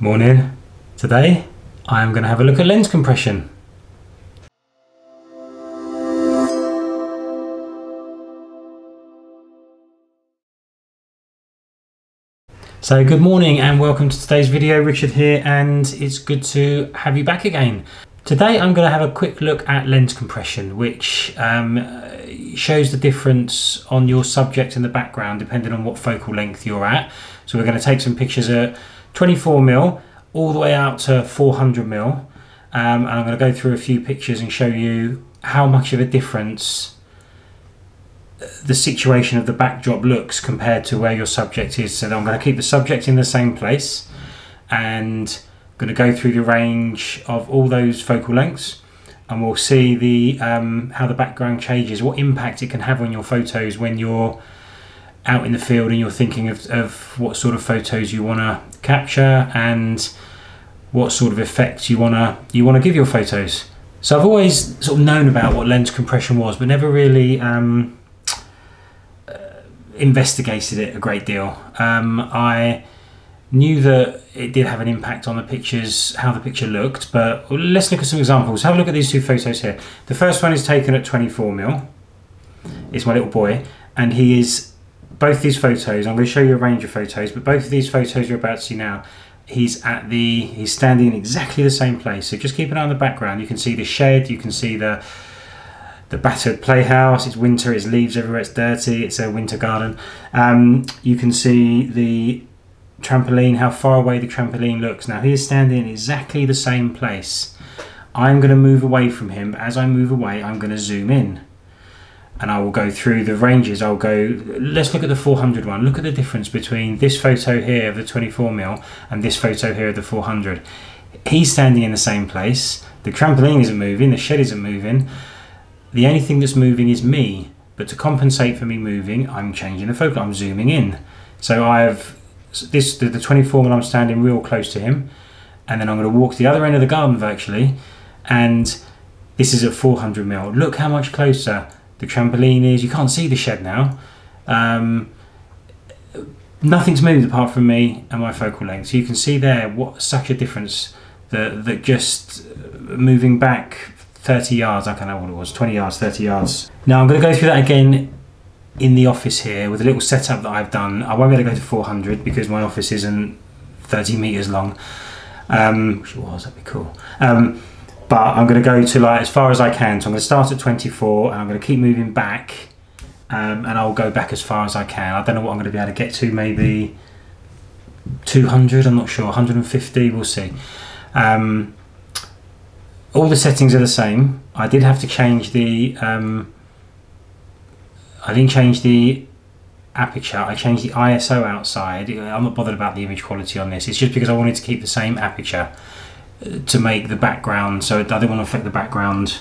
Morning. Today I am going to have a look at lens compression. So good morning and welcome to today's video. Richard here and it's good to have you back again. Today I'm going to have a quick look at lens compression which um, shows the difference on your subject in the background depending on what focal length you're at. So we're going to take some pictures at 24mm all the way out to 400 mil. um, and I'm going to go through a few pictures and show you how much of a difference the situation of the backdrop looks compared to where your subject is. So I'm going to keep the subject in the same place and I'm going to go through the range of all those focal lengths and we'll see the um, how the background changes, what impact it can have on your photos when you're out in the field and you're thinking of, of what sort of photos you want to capture and what sort of effect you want to you want to give your photos. So I've always sort of known about what lens compression was, but never really um, investigated it a great deal. Um, I knew that it did have an impact on the pictures, how the picture looked, but let's look at some examples. Have a look at these two photos here. The first one is taken at 24 mil. It's my little boy, and he is both these photos. I'm going to show you a range of photos, but both of these photos you're about to see now. He's at the he's standing in exactly the same place. So just keep an eye on the background. You can see the shed. You can see the the battered playhouse. It's winter, it's leaves everywhere, it's dirty, it's a winter garden. Um, you can see the trampoline, how far away the trampoline looks. Now he is standing in exactly the same place. I'm going to move away from him. As I move away, I'm going to zoom in. And I will go through the ranges. I'll go, let's look at the 400 one. Look at the difference between this photo here of the 24 mil and this photo here of the 400. He's standing in the same place. The trampoline isn't moving, the shed isn't moving the only thing that's moving is me. But to compensate for me moving, I'm changing the focal. I'm zooming in. So I have this the, the 24 mil, I'm standing real close to him, and then I'm going to walk to the other end of the garden virtually, and this is at 400 mil. Look how much closer the trampoline is. You can't see the shed now. Um, nothing's moved apart from me and my focal length. So you can see there what such a difference that that just moving back 30 yards, I can't know what it was, 20 yards, 30 yards. Now I'm going to go through that again in the office here with a little setup that I've done. I won't be able to go to 400 because my office isn't 30 meters long. Um, which it was, that'd be cool. Um, but I'm going to go to like as far as I can. So I'm going to start at 24 and I'm going to keep moving back um, and I'll go back as far as I can. I don't know what I'm going to be able to get to, maybe 200, I'm not sure, 150, we'll see. Um, all the settings are the same. I did have to change the. Um, I didn't change the aperture. I changed the ISO outside. I'm not bothered about the image quality on this. It's just because I wanted to keep the same aperture to make the background. So I didn't want to affect the background.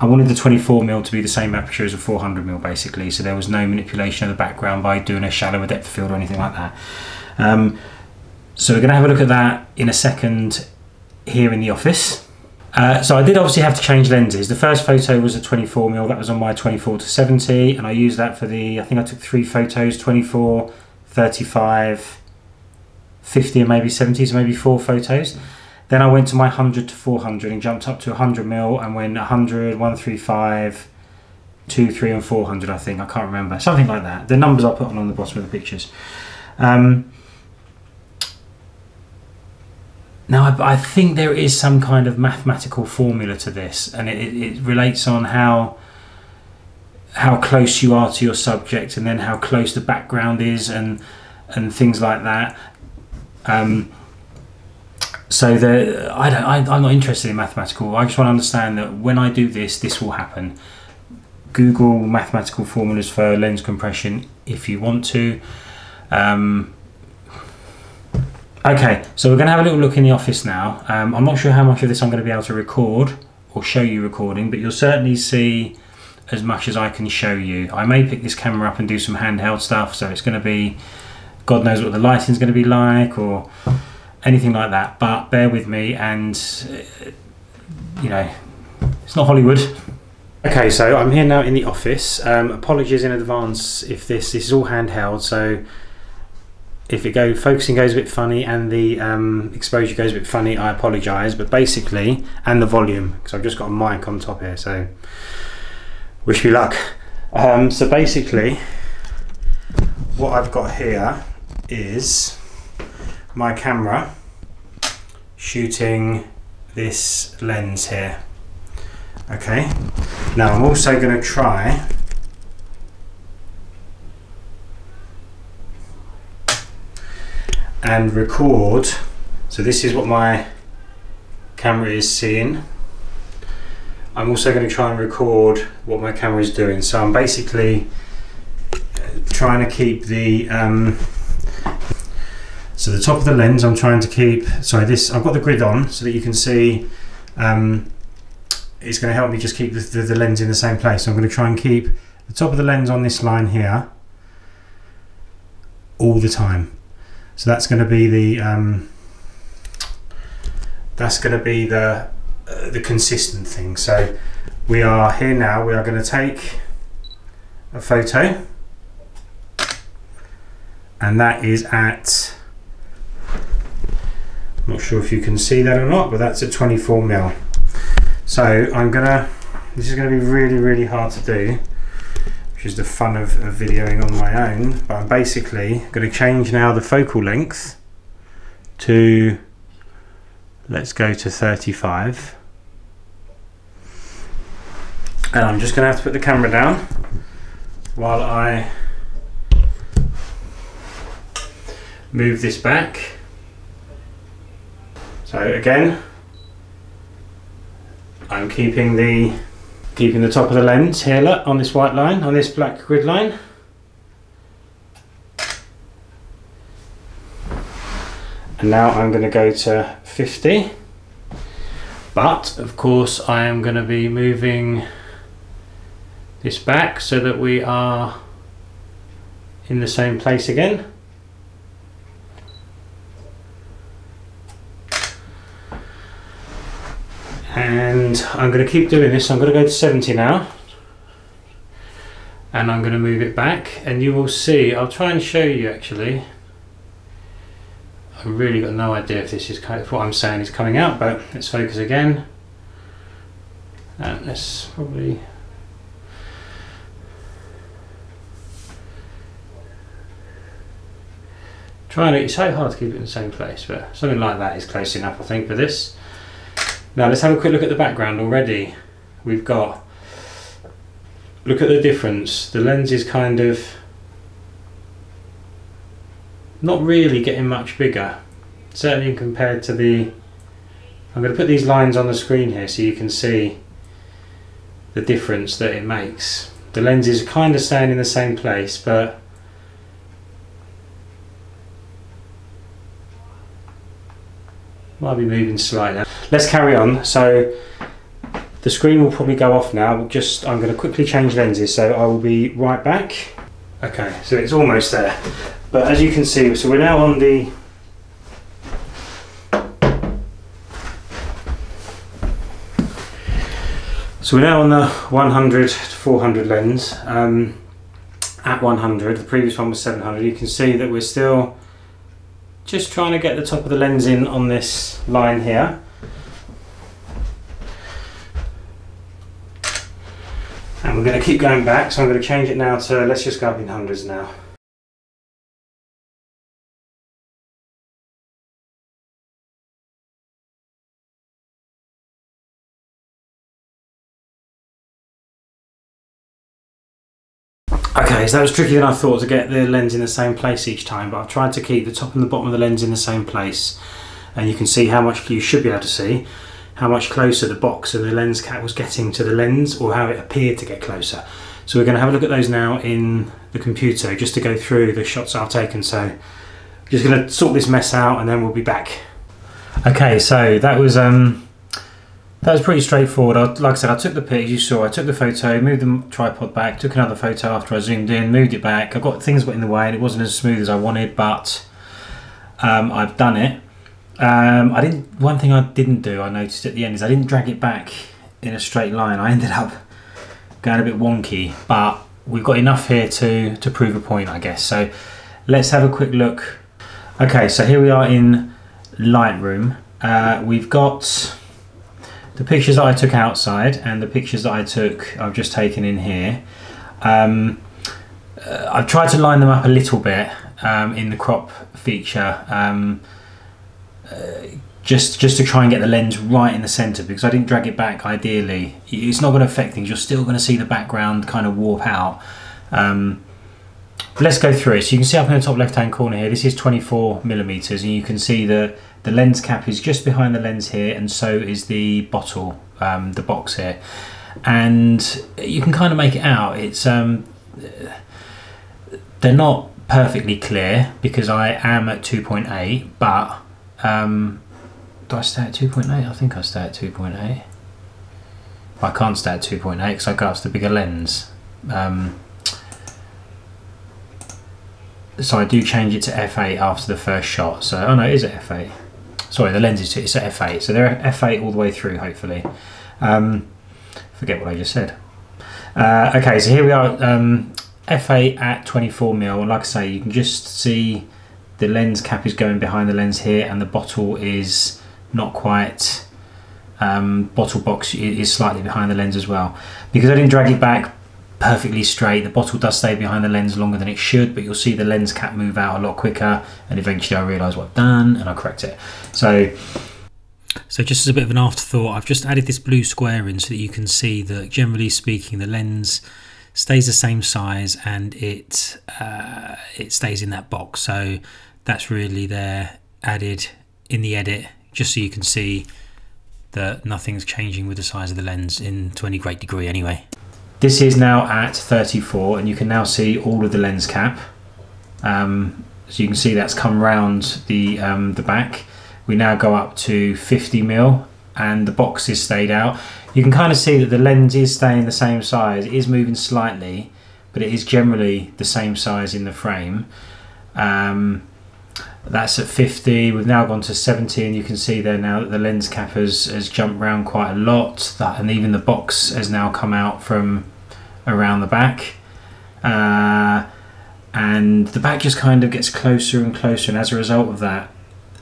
I wanted the 24 mil to be the same aperture as a 400 mil basically. So there was no manipulation of the background by doing a shallower depth of field or anything like that. Um, so we're going to have a look at that in a second here in the office. Uh, so I did obviously have to change lenses. The first photo was a 24 mil. that was on my 24 to 70, and I used that for the, I think I took three photos, 24, 35, 50 and maybe 70, so maybe four photos. Then I went to my 100 to 400 and jumped up to 100 mil and went 100, 135, 2, 3 and 400 I think, I can't remember, something like that. The numbers I put on on the bottom of the pictures. Um, Now, I, I, think there is some kind of mathematical formula to this, and it, it, relates on how how close you are to your subject, and then how close the background is, and and things like that. Um, so the I don't I, I'm not interested in mathematical. I just want to understand that when I do this, this will happen. Google mathematical formulas for lens compression if you want to. Um, Okay, so we're going to have a little look in the office now. Um, I'm not sure how much of this I'm going to be able to record or show you recording, but you'll certainly see as much as I can show you. I may pick this camera up and do some handheld stuff, so it's going to be, God knows what the lighting's going to be like or anything like that, but bear with me and, uh, you know, it's not Hollywood. Okay, so I'm here now in the office. Um, apologies in advance if this, this is all handheld, so if it go focusing goes a bit funny and the um, exposure goes a bit funny, I apologise. But basically, and the volume because I've just got a mic on top here, so wish me luck. Um, so basically, what I've got here is my camera shooting this lens here. Okay, now I'm also going to try and record. So this is what my camera is seeing. I'm also going to try and record what my camera is doing. So I'm basically uh, trying to keep the um, so the top of the lens I'm trying to keep sorry this I've got the grid on so that you can see um, it's going to help me just keep the, the, lens in the same place so I'm going to try and keep the top of the lens on this line here all the time so that's going to be the um, that's going to be the uh, the consistent thing. So we are here now. We are going to take a photo, and that is at. Not sure if you can see that or not, but that's at 24 mil. So I'm gonna. This is to be really, really hard to do which is the fun of, of videoing on my own. But I'm basically to change now the focal length to, let's go to 35. And I'm just to have to put the camera down while I move this back. So again, I'm keeping the Keeping the top of the lens here look, on this white line, on this black grid line. And now I'm going to go to 50. But of course I am going to be moving this back so that we are in the same place again. And I'm going to keep doing this. I'm going to go to 70 now. And I'm going to move it back. And you will see I'll try and show you actually. I've really got no idea if this is kind of what I'm saying is coming out but let's focus again. And let's probably trying to it's so hard to keep it in the same place but something like that is close enough I think for this now let's have a quick look at the background already. We've got, look at the difference. The lens is kind of not really getting much bigger. Certainly compared to the, I'm going to put these lines on the screen here so you can see the difference that it makes. The lens is kind of staying in the same place but might be moving slightly. Let's carry on. So the screen will probably go off now. Just I'm going to quickly change lenses, so I will be right back. Okay, so it's almost there. But as you can see, so we're now on the So we're now on the 100 to 400 lens. Um, at 100, the previous one was 700. You can see that we're still just trying to get the top of the lens in on this line here. And we're going to keep going back, so I'm going to change it now to, let's just go up in hundreds now. Okay, so that was trickier than I thought to get the lens in the same place each time, but I've tried to keep the top and the bottom of the lens in the same place. And you can see how much, you should be able to see, how much closer the box and the lens cap was getting to the lens, or how it appeared to get closer. So we're going to have a look at those now in the computer, just to go through the shots I've taken. So just going to sort this mess out and then we'll be back. Okay, so that was um, that was pretty straightforward. I, like I said, I took the picture, you saw, I took the photo, moved the tripod back, took another photo after I zoomed in, moved it back. I got things got in the way and it wasn't as smooth as I wanted, but um, I've done it. Um, I didn't. One thing I didn't do, I noticed at the end, is I didn't drag it back in a straight line. I ended up going a bit wonky, but we've got enough here to to prove a point, I guess. So let's have a quick look. Okay, so here we are in Lightroom. Uh, we've got the pictures that I took outside and the pictures that I took, I've just taken in here. Um, uh, I've tried to line them up a little bit um, in the crop feature. Um, uh, just just to try and get the lens right in the center because I didn't drag it back ideally it's not going to affect things you're still going to see the background kind of warp out um, let's go through it so you can see up in the top left hand corner here this is 24 millimeters and you can see that the lens cap is just behind the lens here and so is the bottle um, the box here and you can kind of make it out it's um, they're not perfectly clear because I am at 2.8 but um, do I stay at 2.8? I think I stay at 2.8. I can't stay at 2.8 because I got the bigger lens. Um, so I do change it to f8 after the first shot. So, oh no, it is at f8. Sorry, the lens is it's at f8. So they're at f8 all the way through, hopefully. Um, forget what I just said. Uh, okay, so here we are, um, f8 at 24 mil. And like I say, you can just see the lens cap is going behind the lens here and the bottle is not quite um, bottle box is slightly behind the lens as well because I didn't drag it back perfectly straight. The bottle does stay behind the lens longer than it should but you'll see the lens cap move out a lot quicker and eventually I realise what I've done and I correct it. So so just as a bit of an afterthought I've just added this blue square in so that you can see that generally speaking the lens stays the same size and it uh, it stays in that box. So that's really there added in the edit just so you can see that nothing's changing with the size of the lens in to any great degree anyway. This is now at 34 and you can now see all of the lens cap. Um, so you can see that's come round the, um, the back. We now go up to 50 mil and the box is stayed out. You can kind of see that the lens is staying the same size. It is moving slightly, but it is generally the same size in the frame. Um, that's at 50 we've now gone to 70 and you can see there now that the lens cap has, has jumped around quite a lot that and even the box has now come out from around the back uh, and the back just kind of gets closer and closer and as a result of that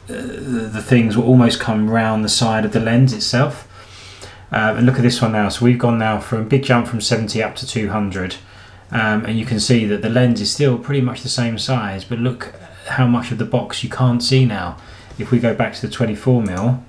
uh, the things will almost come round the side of the lens itself uh, and look at this one now so we've gone now from a big jump from 70 up to 200 um, and you can see that the lens is still pretty much the same size but look how much of the box you can't see now. If we go back to the 24 mil,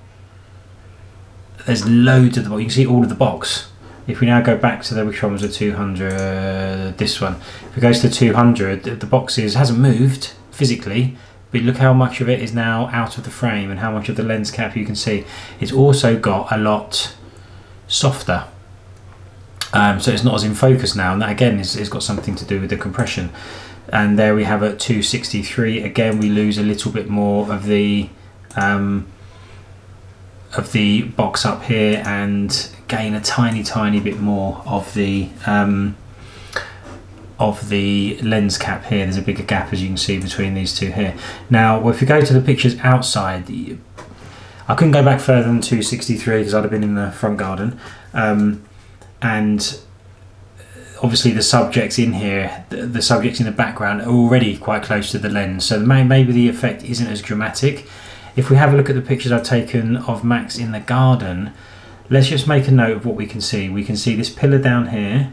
there's loads of the box. You can see all of the box. If we now go back to the which one was the 200, this one. If it goes to 200, the box is hasn't moved physically, but look how much of it is now out of the frame and how much of the lens cap you can see. It's also got a lot softer. Um, so it's not as in focus now, and that again is, is got something to do with the compression and there we have at 263 again we lose a little bit more of the um, of the box up here and gain a tiny tiny bit more of the um, of the lens cap here. There's a bigger gap as you can see between these two here. Now if we go to the pictures outside I couldn't go back further than 263 because I'd have been in the front garden. Um, and obviously the subjects in here, the, the, subjects in the background are already quite close to the lens, so may, maybe the effect isn't as dramatic. If we have a look at the pictures I've taken of Max in the garden, let's just make a note of what we can see. We can see this pillar down here,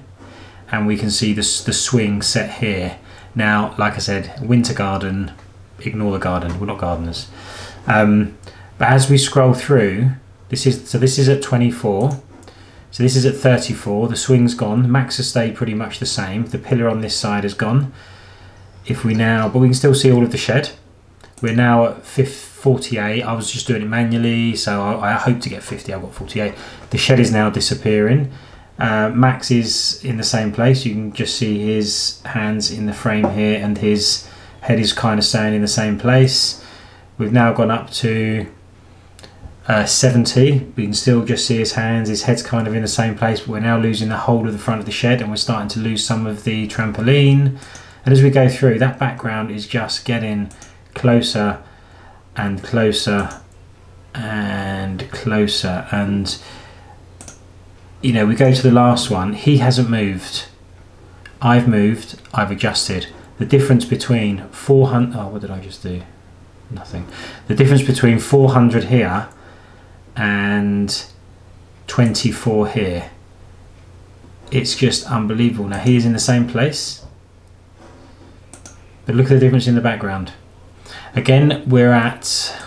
and we can see this, the swing set here. Now, like I said, winter garden, ignore the garden, we're not gardeners. Um, but as we scroll through, this is so this is at 24 so this is at 34, the swing's gone, max has stayed pretty much the same, the pillar on this side has gone. If we now, but we can still see all of the shed. We're now at 48, I was just doing it manually, so I, I hope to get 50, I've got 48. The shed is now disappearing. Uh, Max is in the same place, you can just see his hands in the frame here and his head is kind of staying in the same place. We've now gone up to uh, 70 we can still just see his hands. His head's kind of in the same place but we're now losing the whole of the front of the shed and we're starting to lose some of the trampoline. And as we go through that background is just getting closer and closer and closer. And you know we go to the last one. He hasn't moved. I've moved. I've adjusted. The difference between 400 oh what did I just do? Nothing. The difference between 400 here and 24 here, it's just unbelievable. Now he is in the same place, but look at the difference in the background. Again, we're at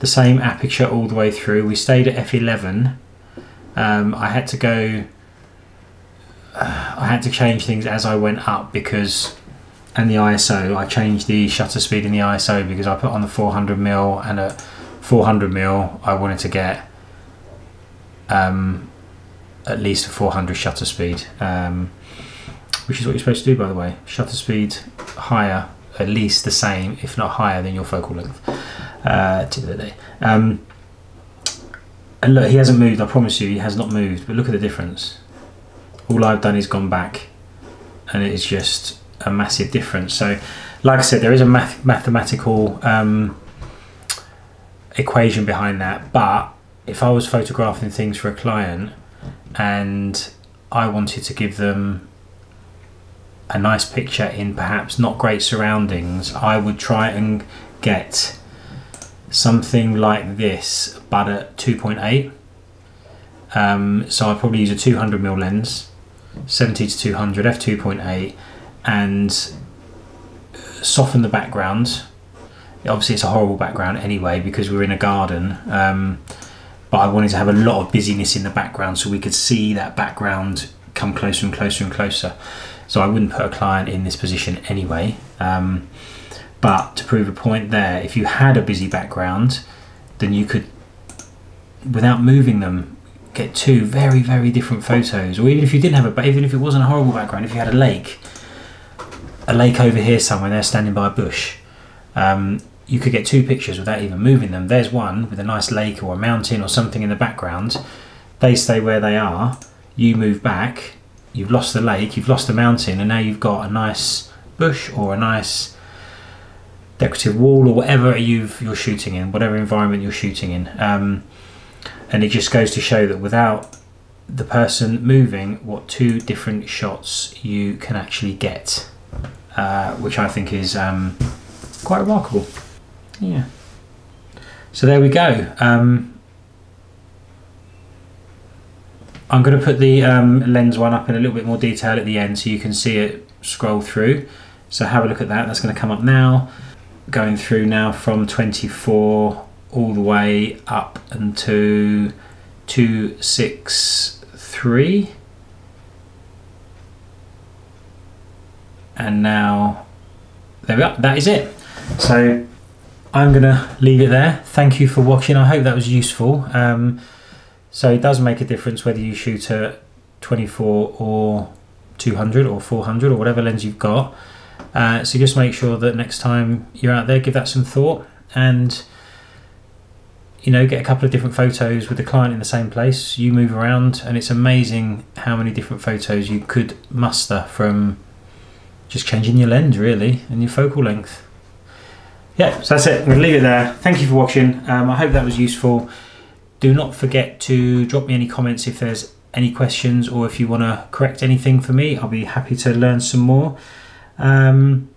the same aperture all the way through. We stayed at f11. Um, I had to go, uh, I had to change things as I went up because and the ISO. I changed the shutter speed in the ISO because I put on the 400 mil and at 400 mil I wanted to get um, at least a 400 shutter speed, um, which is what you're supposed to do by the way. Shutter speed higher, at least the same, if not higher than your focal length. Uh. Um, and look, he hasn't moved. I promise you, he has not moved. But look at the difference. All I've done is gone back, and it is just a massive difference. So, like I said, there is a math mathematical um, equation behind that. But if I was photographing things for a client and I wanted to give them a nice picture in perhaps not great surroundings, I would try and get something like this, but at 2.8. Um, so I'd probably use a 200 mm lens, 70 to 200 f2.8 and soften the background. Obviously, it's a horrible background anyway because we're in a garden. Um, but I wanted to have a lot of busyness in the background so we could see that background come closer and closer and closer. So I wouldn't put a client in this position anyway. Um, but to prove a point there, if you had a busy background, then you could, without moving them, get two very, very different photos. Or even if you didn't have a, but even if it wasn't a horrible background, if you had a lake, a lake over here somewhere, they're standing by a bush. Um, you could get two pictures without even moving them. There's one with a nice lake or a mountain or something in the background. They stay where they are. You move back. You've lost the lake, you've lost the mountain, and now you've got a nice bush or a nice decorative wall or whatever you've, you're shooting in, whatever environment you're shooting in. Um, and it just goes to show that without the person moving, what two different shots you can actually get. Uh, which I think is um, quite remarkable. Yeah. So there we go. Um, I'm going to put the um, lens one up in a little bit more detail at the end so you can see it scroll through. So have a look at that. That's going to come up now. Going through now from 24 all the way up into 263. and now there we are that is it so I'm gonna leave it there thank you for watching I hope that was useful um, so it does make a difference whether you shoot at 24 or 200 or 400 or whatever lens you've got uh, so just make sure that next time you're out there give that some thought and you know get a couple of different photos with the client in the same place you move around and it's amazing how many different photos you could muster from just changing your lens really and your focal length. Yeah, so that's it. I'm to leave it there. Thank you for watching. Um, I hope that was useful. Do not forget to drop me any comments if there's any questions or if you want to correct anything for me. I'll be happy to learn some more. Um,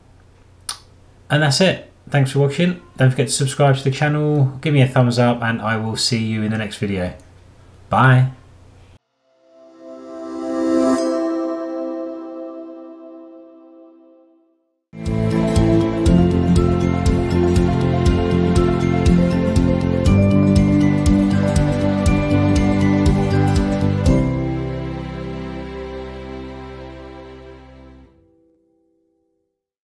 and that's it. Thanks for watching. Don't forget to subscribe to the channel, give me a thumbs up, and I will see you in the next video. Bye.